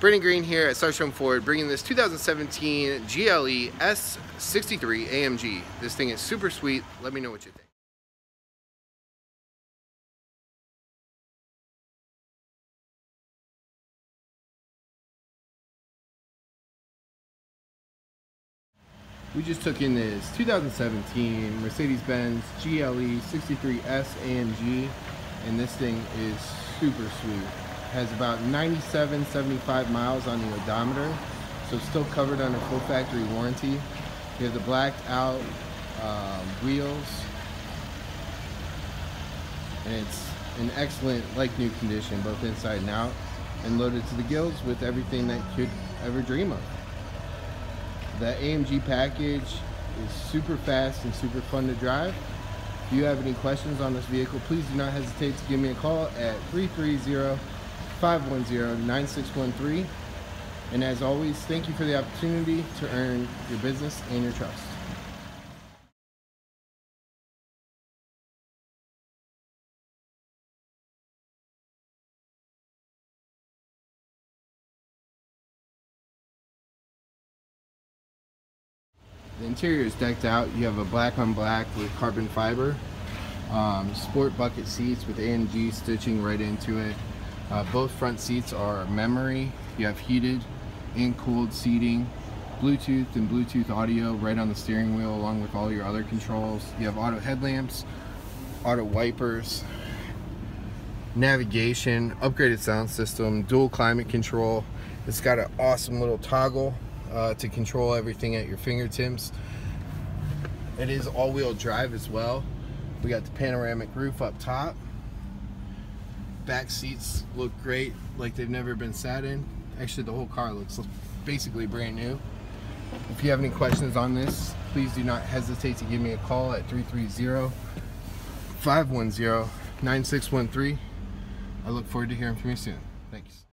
Brandon Greene here at Sarchione Ford bringing this 2017 GLE S63 AMG. This thing is super sweet. Let me know what you think. We just took in this 2017 Mercedes-Benz GLE 63S AMG and this thing is super sweet. Has about 97, 75 miles on the odometer, so still covered under full factory warranty. You have the blacked out um, wheels and it's in excellent like new condition both inside and out and loaded to the gills with everything that you could ever dream of. The AMG package is super fast and super fun to drive. If you have any questions on this vehicle, please do not hesitate to give me a call at 330-510-9613. And as always, thank you for the opportunity to earn your business and your trust. The interior is decked out. You have a black on black with carbon fiber. Um, sport bucket seats with AMG stitching right into it. Uh, both front seats are memory. You have heated and cooled seating. Bluetooth and Bluetooth audio right on the steering wheel along with all your other controls. You have auto headlamps, auto wipers, navigation, upgraded sound system, dual climate control. It's got an awesome little toggle uh, to control everything at your fingertips. It is all-wheel drive as well. We got the panoramic roof up top. Back seats look great, like they've never been sat in. Actually, the whole car looks basically brand new. If you have any questions on this, please do not hesitate to give me a call at 330-510-9613. I look forward to hearing from you soon. Thanks.